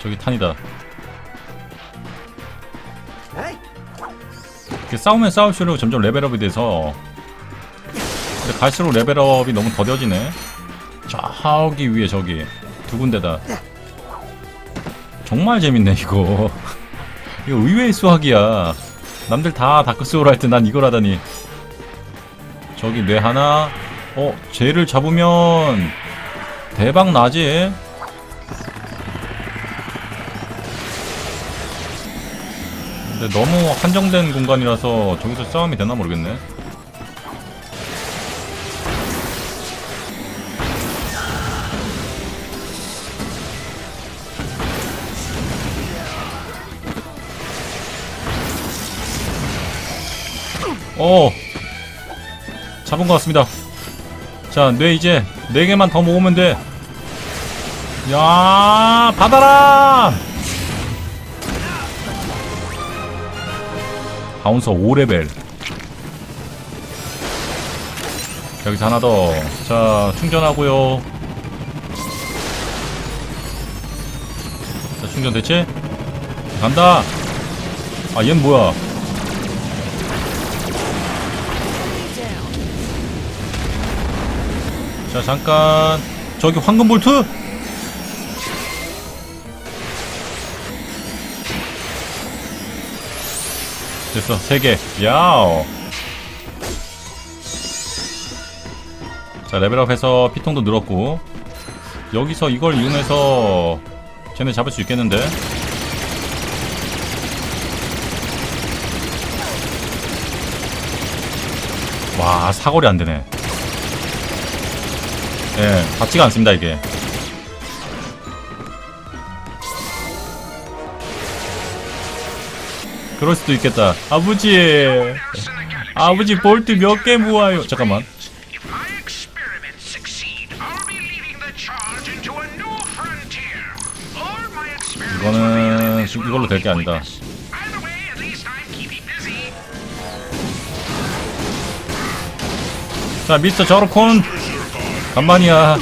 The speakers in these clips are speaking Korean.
저기 탄이다. 이렇게 싸우면 싸울수록 점점 레벨업이 돼서. 근데 갈수록 레벨업이 너무 더뎌지네. 저기 위에 저기 두 군데다. 정말 재밌네 이거. 이거 의외의 수학이야. 남들 다 다크소울 할 때 난 이걸 하다니. 저기 뇌 하나. 어 쟤를 잡으면 대박 나지 근데 너무 한정된 공간이라서 저기서 싸움이 되나 모르겠네. 어 잡은 것 같습니다. 자뇌 이제 4개만 더 모으면 돼야 받아라 바운서 5레벨. 여기서 하나 더자 충전하고요. 자 충전 됐지? 간다. 아얜 뭐야? 자 잠깐. 저기 황금 볼트 됐어. 3개. 야오. 자 레벨업해서 피통도 늘었고. 여기서 이걸 이용해서 쟤네 잡을 수 있겠는데? 와 사거리 안되네. 예, 닿지가 않습니다 이게 그럴 수도 있겠다 아버지 아버지 볼트 몇 개 모아요 잠깐만 이거는 이걸로 될 게 아니다. 자 미스터 저로콘 간만이야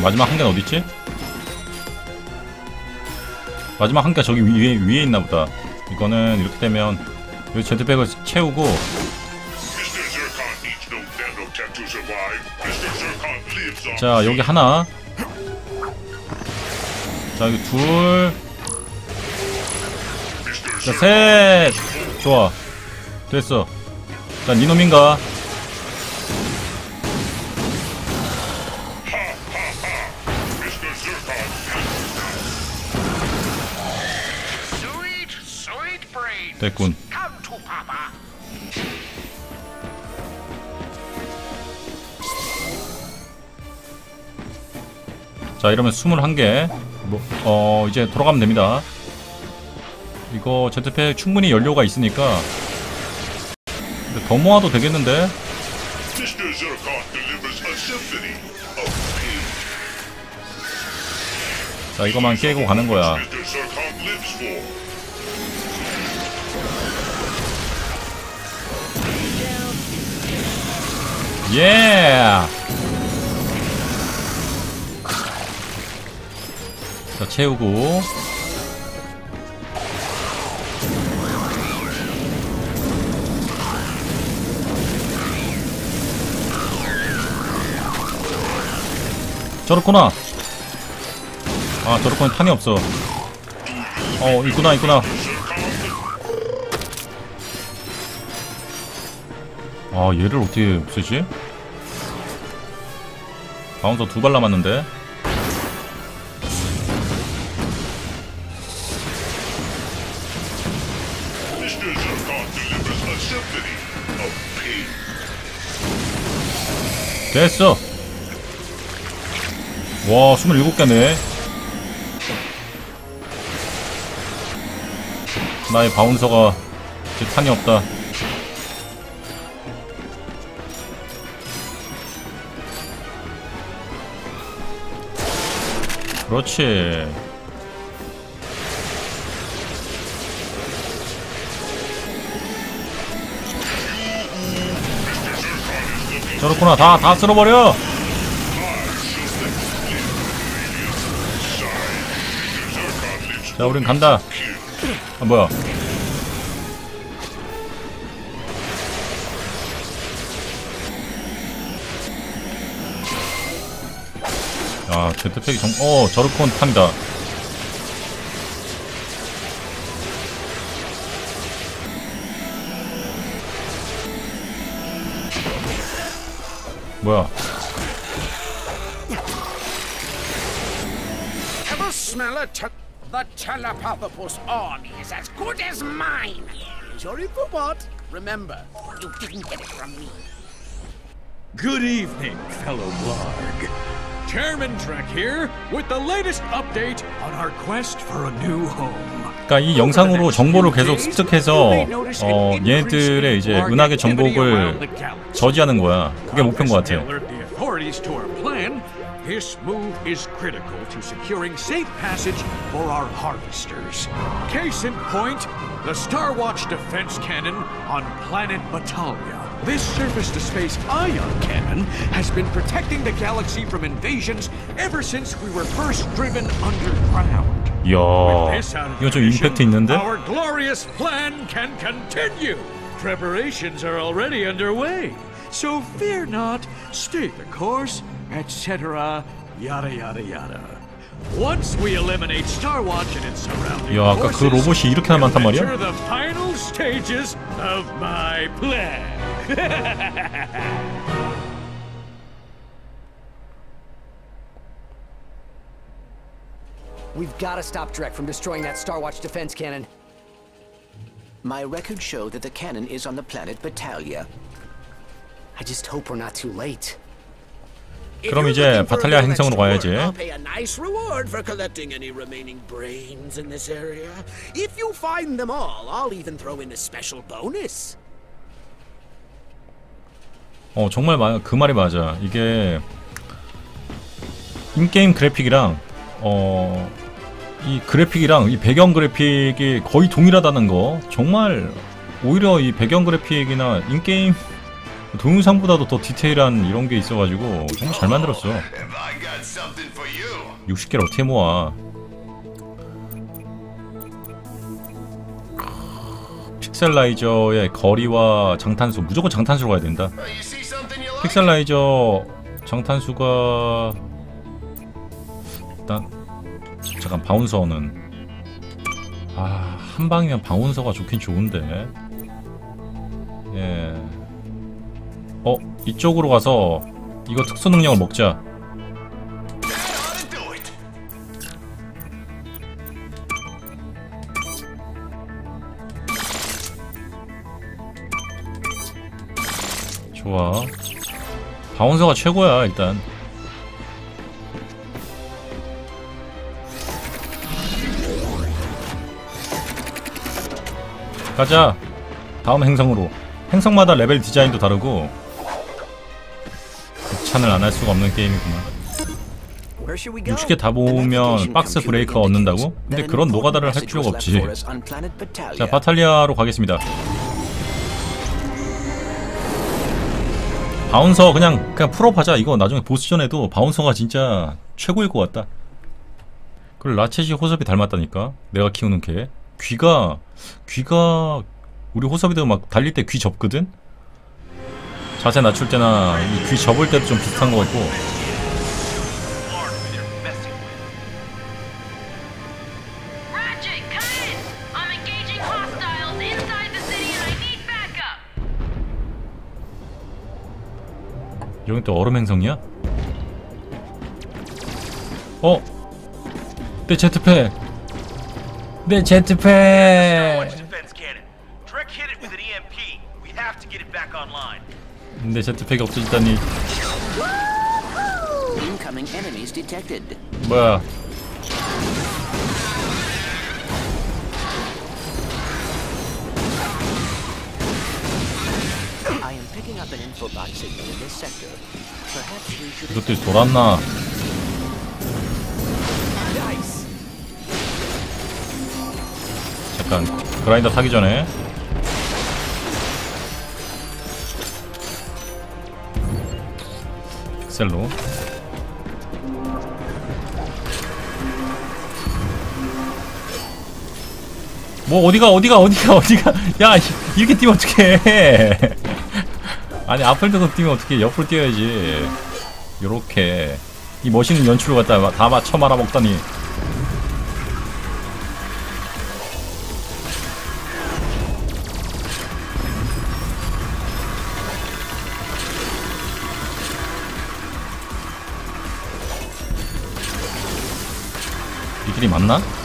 마지막 한 개는 어딨지? 마지막 한개 저기 위에 위에 있나 보다 이거는 이렇게 되면 여기 제트백을 채우고 자 여기 하나 자 여기 둘 Mr. 자, Zircon. 셋! 좋아. 됐어. 자, 니놈인가? 됐군. 자, 이러면 21개. 뭐, 어, 이제 돌아가면 됩니다. 이거 제트팩 충분히 연료가 있으니까. 근데 더 모아도 되겠는데? 자, 이거만 깨고 가는 거야. 예! 자, 채우고. 저렇구나. 아, 저렇구나. 탄이 없어. 어, 있구나, 있구나. 아, 얘를 어떻게 쓰지? 바운서 두 발 남았는데. 됐어. 와, 27개네. 나의 바운서가 이제 탄이 없다. 그렇지. 저렇구나. 다 다 쓸어버려. 자 우린 간다. 아 뭐야 야 제트팩이 정.. 어 저르콘 탑니다 뭐야 Ever smell a te- The Telepathopus army is as good as mine. Sorry for what? Remember, you didn't get it from me. Good evening, fellow Blarg. Chairman Trek here with the latest update on our quest for a new home. 그러니까 이 영상으로 정보를 계속 습득해서 어 얘네들의 이제 은하계 정복을 저지하는 거야 그게 목표인 것 같아 Alert the authorities to our plan. This move is critical to securing safe passage for our harvesters. Case in point, the Starwatch defense cannon on planet Batalia. This surface-to-space ion cannon has been protecting the galaxy from invasions ever since we were first driven underground. 이야 This out of 이거 좀 commission, 임팩트 있는데? Our glorious plan can continue. Preparations are already underway. So fear not, stay the course, etc. Yada yada yada. Once we eliminate Starwatch and its surrounding 야, 아까 그 forces, 로봇이 이렇게나 we'll 많단 말이야? enter the final stages of my plan. We've got to stop Drek from destroying that Starwatch defense cannon. My records show that the cannon is on the planet Batalia. I just hope we're not too late. If 그럼 you're 이제 looking for a 바탈리아 little 행성으로 extra 가야지. work, I'll pay a nice reward for collecting any remaining brains in this area. If you find them all, I'll even throw in a special bonus. 어 정말 마, 그 말이 맞아. 이게 인게임 그래픽이랑 어 이 그래픽이랑 이 배경 그래픽이 거의 동일하다는 거 정말 오히려 이 배경 그래픽이나 인게임 동영상보다도 더 디테일한 이런 게 있어가지고 정말 잘 만들었어. Have I got something for you? 60개를 어떻게 모아? 픽셀라이저의 거리와 장탄수 무조건 장탄수로 가야 된다 픽셀라이저 장탄수가 일단 잠깐 바운서는 아 한방이면 바운서가 좋긴 좋은데 예. 어 이쪽으로 가서 이거 특수 능력을 먹자. 좋아 바운서가 최고야 일단. 가자. 다음 행성으로. 행성마다 레벨 디자인도 다르고. 극찬을 안 할 수가 없는 게임이구만. Where should we go? 60개 다 모으면 Box Breaker 얻는다고? 근데 그런 노가다를 할 필요가 없지. 자 바탈리아로 가겠습니다 바운서 그냥 그냥 풀업하자. 이거 나중에 보스전에도 바운서가 진짜 최고일 것 같다. 그리고 라쳇이 호섭이 닮았다니까. 내가 키우는 개. 귀가 귀가 우리 호섭이도 막 달릴 때 귀 접거든? 자세 낮출 때나 이귀 접을 때도 좀 비슷한 것 같고 여긴 또 얼음 행성이야? 어? 내 제트팩 내 제트팩. 내 제트팩이 없어지다니. 뭐야 이것들이 돌았나? 잠깐 그라인더 타기 전에. 엑셀로. 뭐 어디가 어디가 어디가 어디가? 야 이- 이렇게 뛰면 어떡해 아니 앞을 들고 뛰면 어떻게 옆으로 뛰어야지. 요렇게. 이 멋있는 연출을 갖다 다 맞춰 말아먹다니. 이 길이 맞나?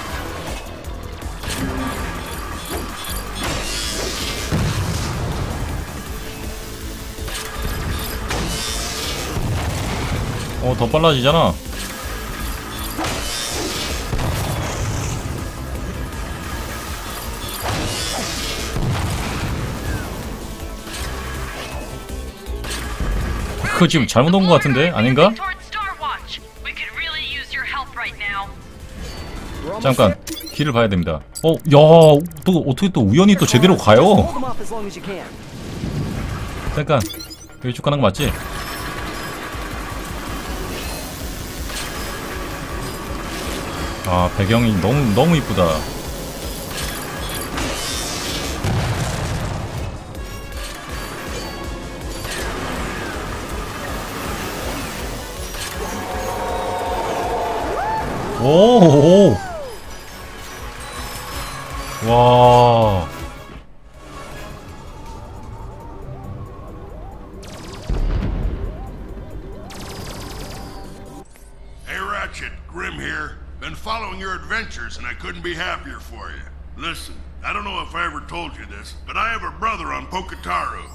어, 더 빨라지잖아. 그거 지금 잘못 온 것 같은데? 아닌가? 잠깐 길을 봐야 됩니다. 어, 야, 또 어떻게 또 우연히 또 제대로 가요? 잠깐 여기 쭉 가는 거 맞지? 아 배경이 너무 너무 이쁘다. 오, 오. 와. Couldn't be happier for you. Listen, I don't know if I ever told you this, but I have a brother on Pocataru.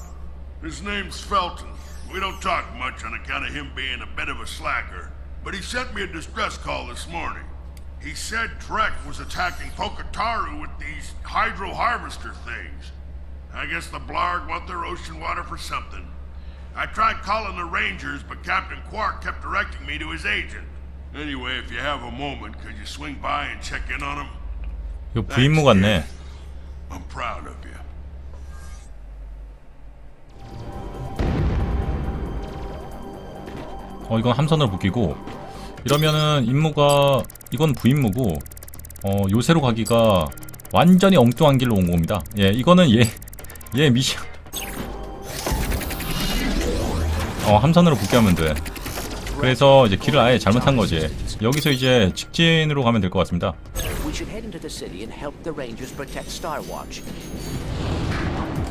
His name's Felton. We don't talk much on account of him being a bit of a slacker, but he sent me a distress call this morning. He said Trek was attacking Pocataru with these hydro harvester things. I guess the Blarg want their ocean water for something. I tried calling the Rangers, but Captain Quark kept directing me to his agent. Anyway, if you have a moment, could you swing by and check in on him? 이거 부인무 같네. I'm proud of you. 어 이건 함선으로 묶이고 이러면은 임무가 이건 부임무고 어 요새로 가기가 완전히 엉뚱한 길로 온 겁니다. 예 이거는 얘 얘 미션 어 함선으로 붙게 하면 돼. 그래서 이제 길을 아예 잘못한 거지. 여기서 이제 직진으로 가면 될 것 같습니다. Watch.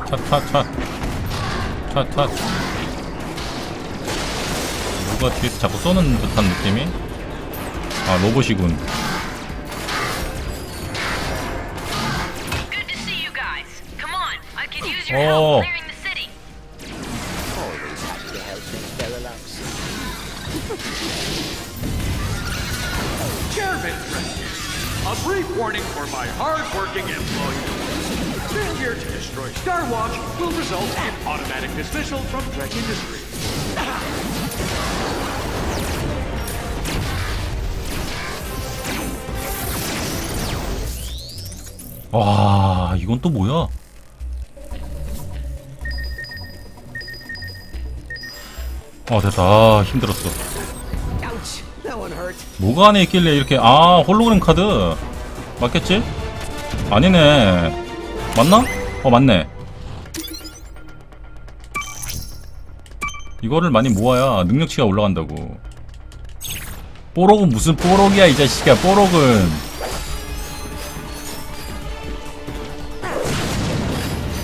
탓탓탓탓탓 누가 뒤에서 자꾸 쏘는 듯한 느낌이? 아 로봇이군. Good a brief warning for my hard-working employees. Failure to destroy Star Watch will result in automatic dismissal from Trek Industries. 와 이건 또 뭐야? 어 됐다 아, 힘들었어 뭐가 안에 있길래 이렇게 아 홀로그램 카드. 맞겠지? 아니네. 맞나? 어 맞네. 이거를 많이 모아야 능력치가 올라간다고. 뽀록은 무슨 뽀록이야 이 자식아. 뽀록은.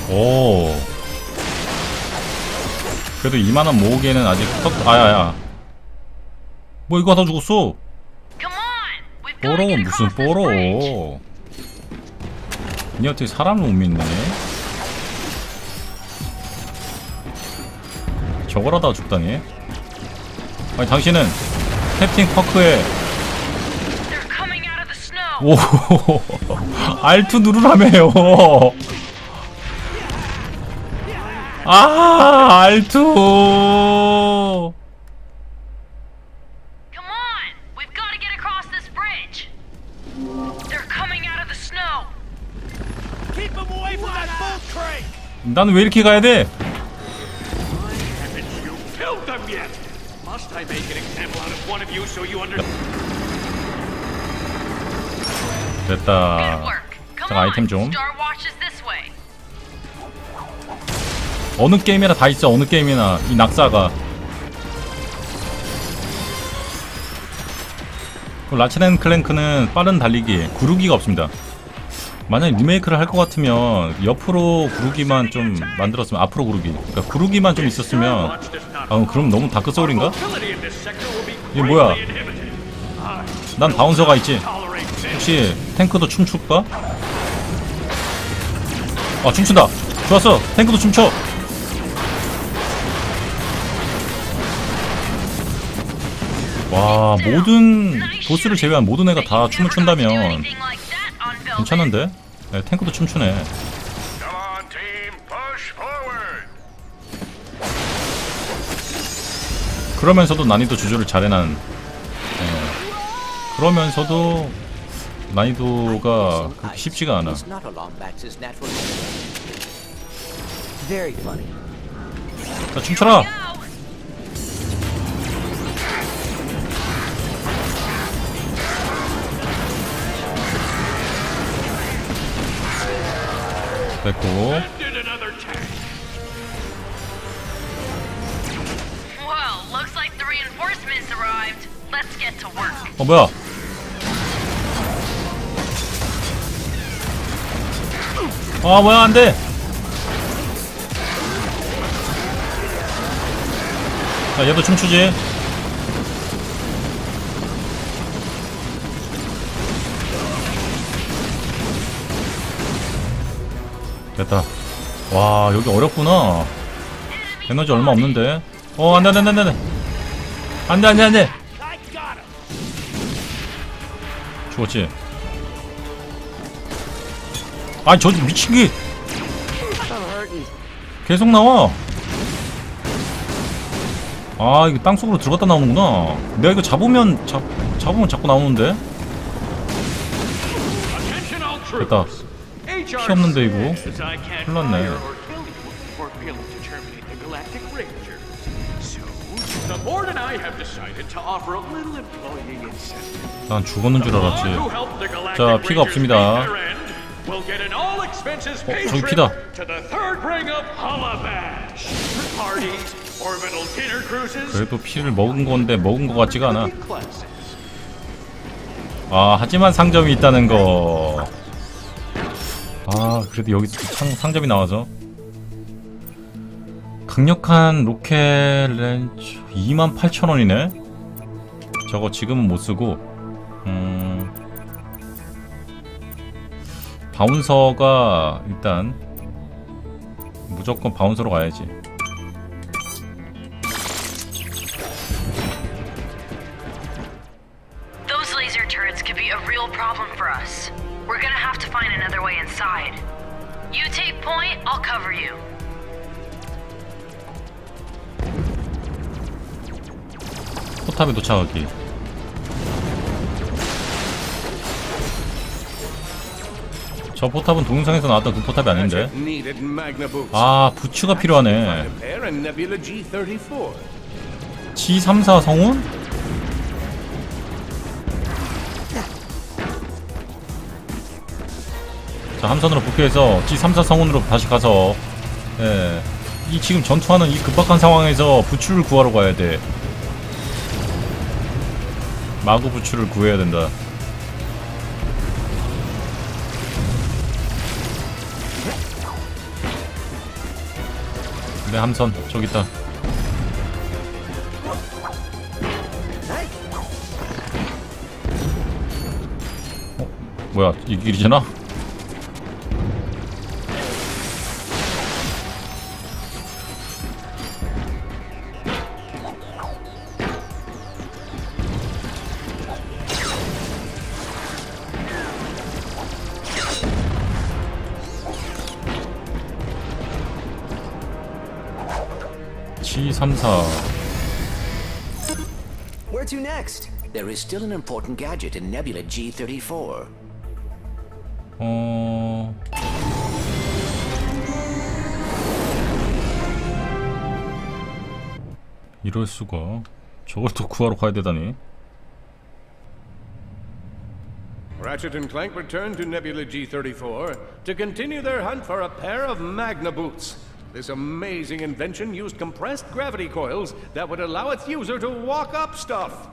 오. 그래도 2만원 모으기에는 아직 턱 아야야. 뭐 이거 하다 죽었어 무슨 across this bridge. 뽀록 니 어떻게 사람을 못 믿네 저걸 하다가 죽다니 아니 당신은 캡틴 쿼크의. 오 R2 누르라며요 아 R2 나는 왜 이렇게 가야 돼? 됐다. 자, 아이템. 좀. 어느 게임이나 다 있어. 어느 게임이나 이 낙사가. 그 라쳇 앤 클랭크는 빠른 달리기, 구르기가 없습니다. 만약에 리메이크를 할 것 같으면 옆으로 구르기만 좀 만들었으면 앞으로 구르기. 그러니까 구르기만 좀 있었으면 아 그럼 너무 다크 소울인가? mobility in this sector will be 이게 뭐야? 난 바운서가 있지. 혹시 탱크도 춤출까? 아 춤춘다. 좋았어. 탱크도 춤춰. 와 모든 보스를 제외한 모든 애가 다 춤을 춘다면 괜찮은데? 네, 탱크도 춤추네. Come on, team. Push forward. 그러면서도 난이도 조절을 잘해난. 네. 그러면서도 난이도가 그렇게 쉽지가 않아. 자 춤춰라. Work. 어 뭐야? 아 뭐야 안돼. 자 얘도 춤추지. 됐다. 와 여기 어렵구나. 에너지 얼마 없는데. 어 안돼 안돼 안돼 안돼 안돼 안돼. 죽었지? 아니 저 미친게. 계속 나와 아 이거 땅속으로 들어갔다 나오는구나 내가 이거 잡으면 잡, 잡으면 자꾸 나오는데. 됐다 피 없는데, 이거. incentive. 난 죽었는 줄 알았지 자, 피가 없습니다. paid 저기 피다. 그래도 피를 먹은 건데 먹은 거 같지가 않아. 아 하지만 상점이 있다는 거. 아 그래도 여기서 상, 상점이 나와서 강력한 로켓 렌즈 28,000원이네. 저거 지금은 못 쓰고 음 바운서가 일단 무조건 바운서로 가야지. Point, I'll cover you. 포탑에 도착하기. 저 포탑은 동영상에서 나왔던 그 포탑이 아닌데. 아 부츠가 필요하네. Pair and Nebula G34. G34 성운? 자 함선으로 복귀해서 G34 성운으로 다시 가서 예, 이 지금 전투하는 이 급박한 상황에서 부추를 구하러 가야 돼. 마구 부추를 구해야 된다. 내 함선 저기 있다. 뭐야 이 길이잖아? G34 Where to next? There is still an important gadget in Nebula G34. 어... 이럴 수가 저걸 또 구하러 가야 되다니. Ratchet and Clank return to Nebula G34 to continue their hunt for a pair of Magna Boots. This amazing invention used compressed gravity coils that would allow its user to walk up stuff.